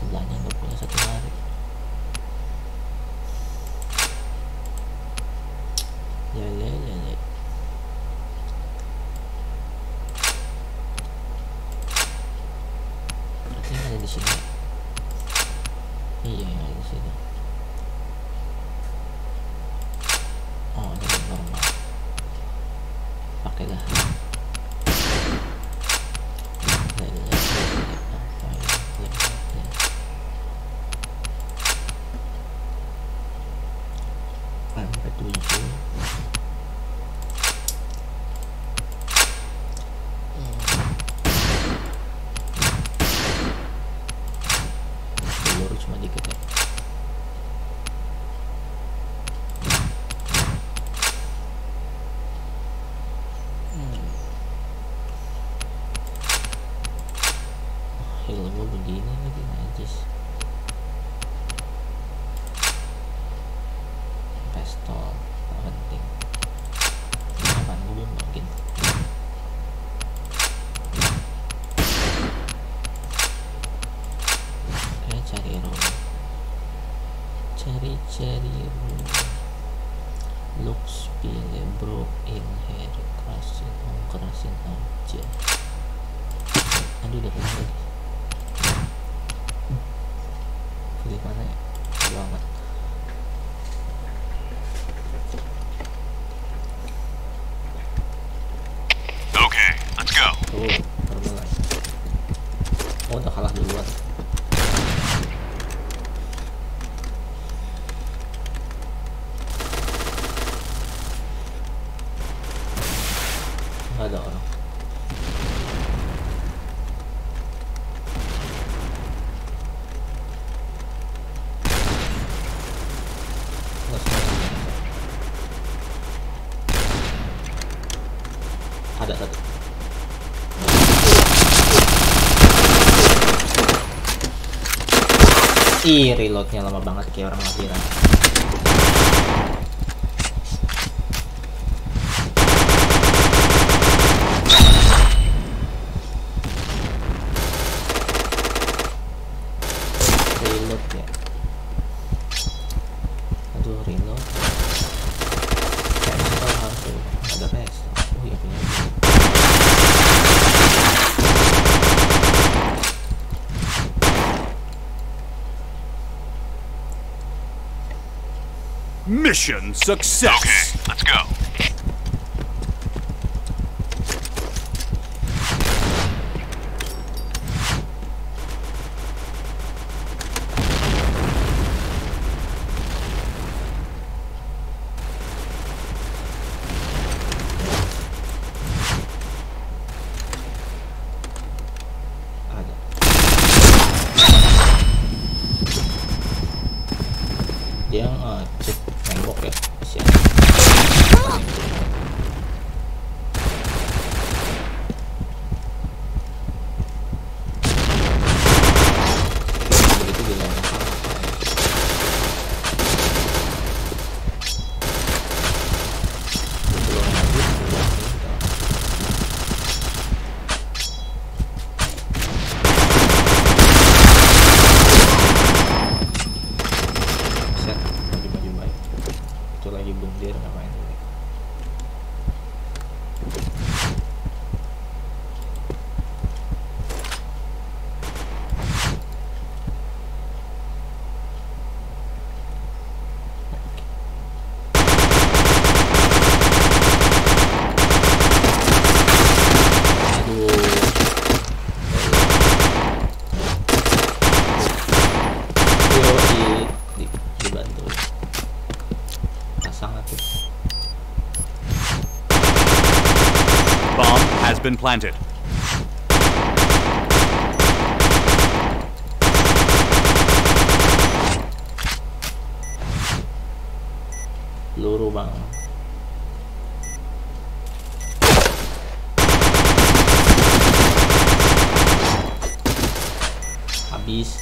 sebelahnya untuk punya satu hari. Ya ya ya masukin aja aduh dapat lagi hmm. pilih mana ya? ada satu. Ih, reloadnya lama banget kayak orang mati Mission success. Okay, let's go. planted. Peluru bang. Habis.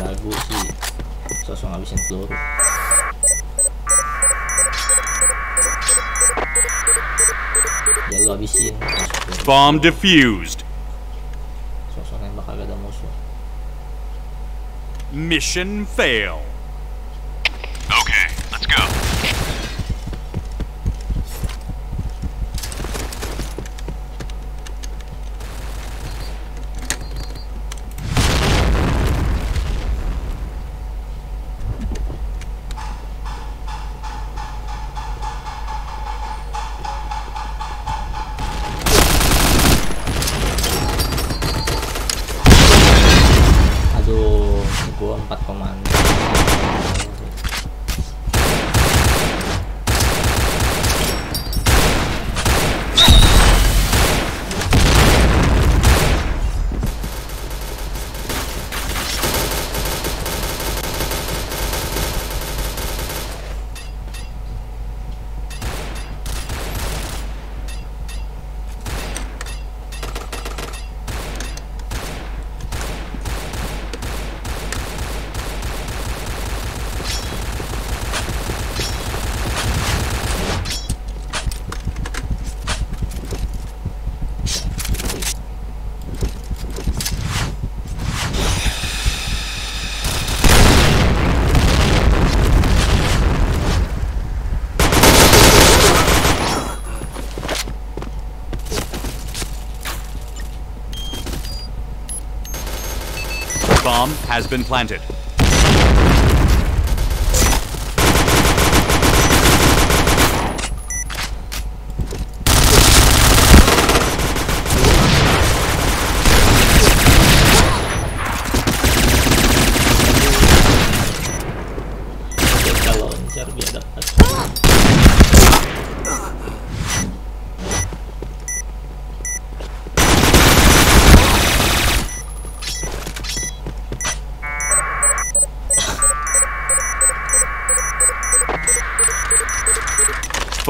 Lagu sih. Sosok ngabisin peluru. gue habisin. Bomb defused. Bakal ada musuh. Mission fail. 4,6 has been planted. biar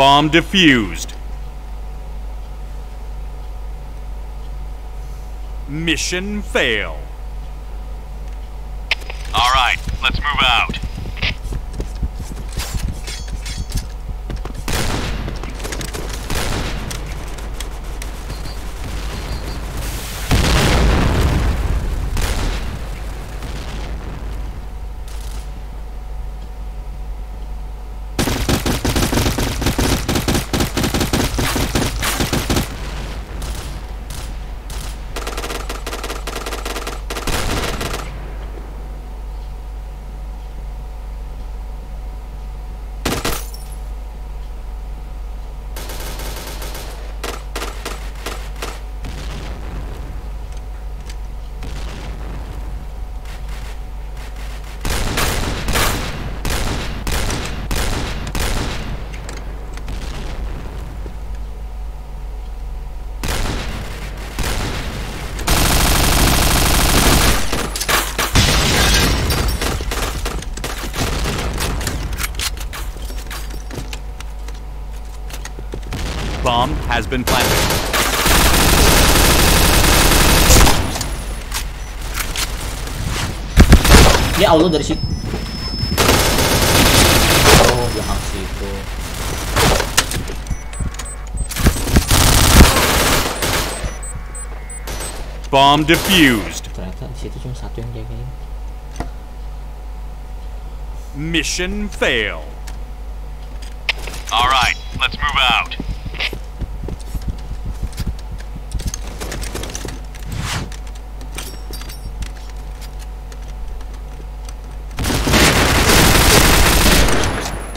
Bomb defused. Mission fail. All right, let's move out. Bomb has been planted. ya Allah dari situ oh belakang situ Bomb defused. ternyata di situ cuma satu yang jagain Mission fail. All right, let's move out.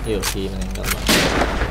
AOT มันยันระเบิด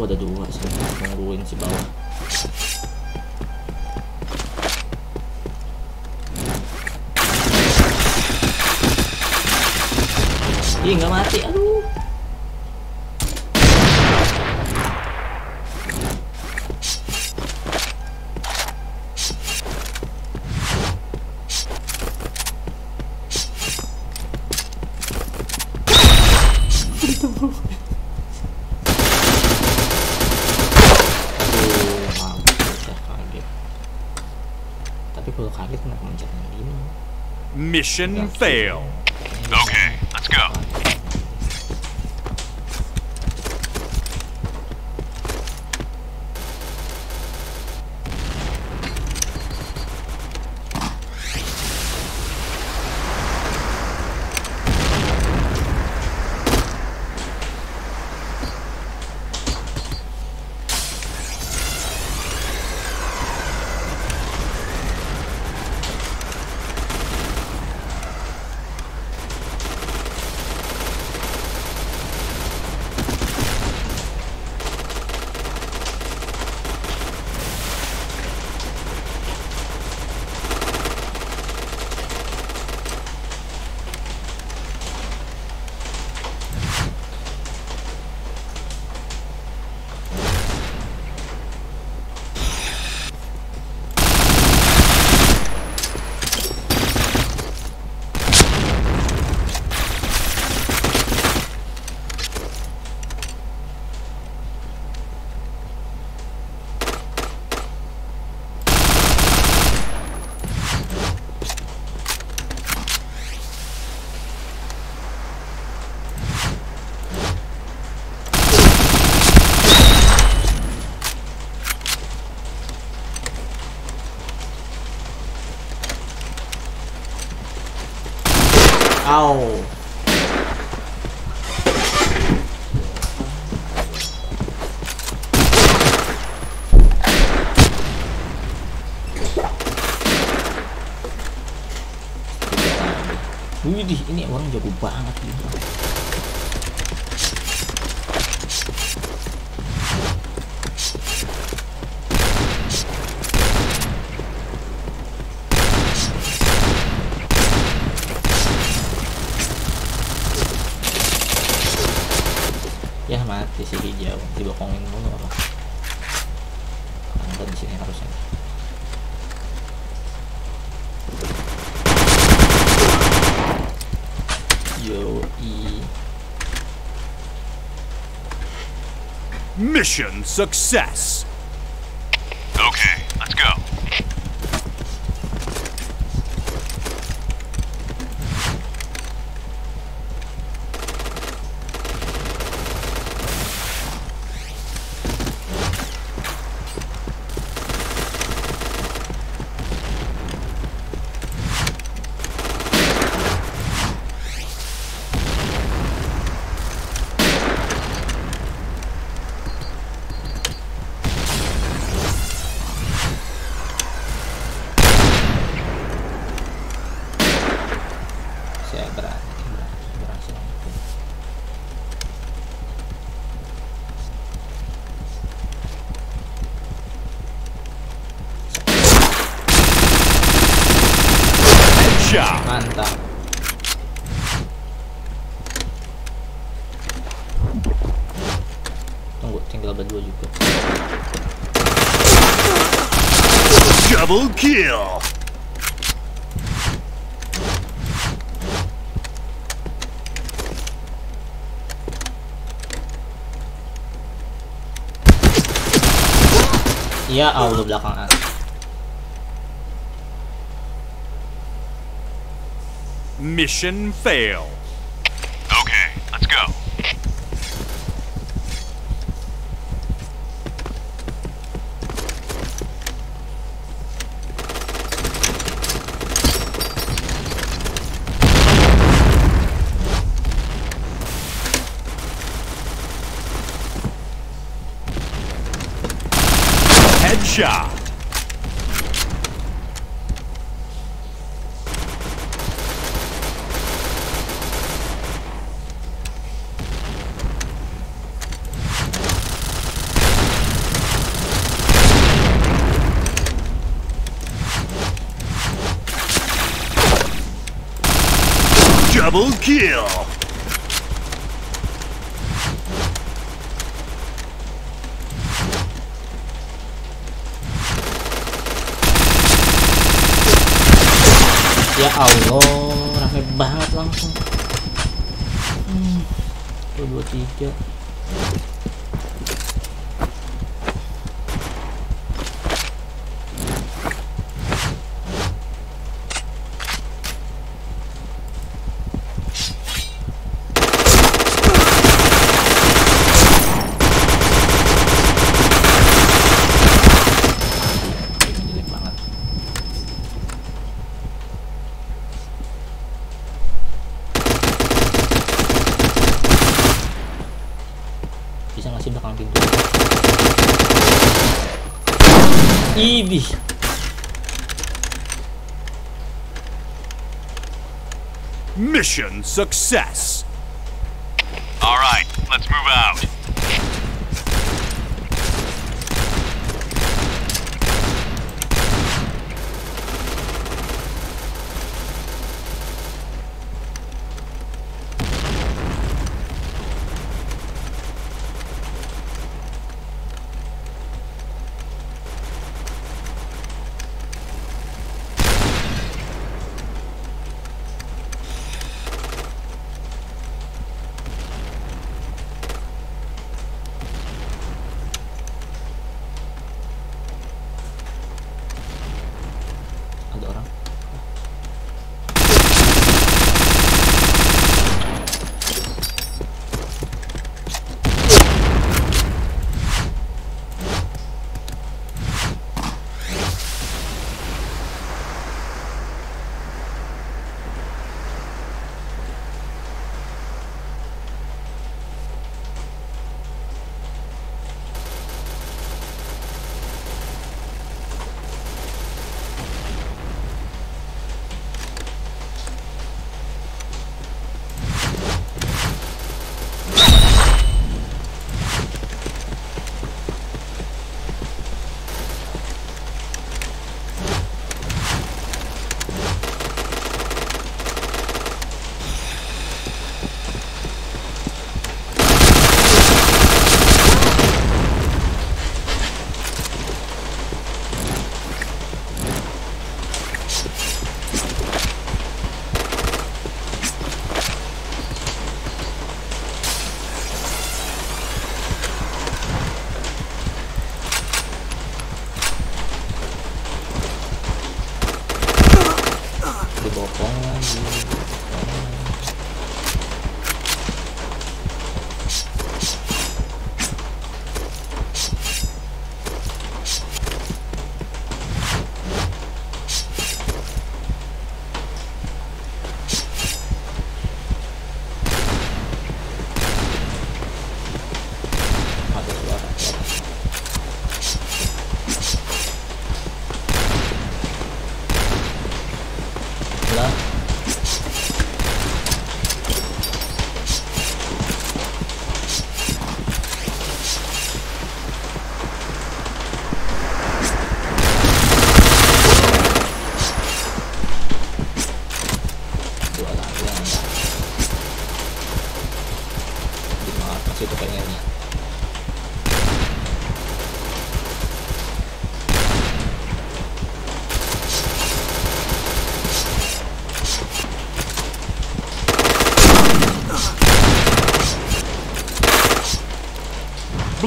Tuh ada dua sih. Nungguin si bawah. Ih nggak mati. Aduh, Mission fail. Okay, let's go. Tchau. Ya mati si hijau, dibokongin mulu apa? Ada di sini harusnya. Yo i Mission success. Double kill. ya Allah oh, belakangan Mission fail. Okay, let's go. Headshot. Double kill. ya Allah rame banget langsung. Hmm, 2, 2 Idih Mission success. All right, let's move out. do balcão.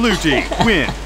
Blue team, win.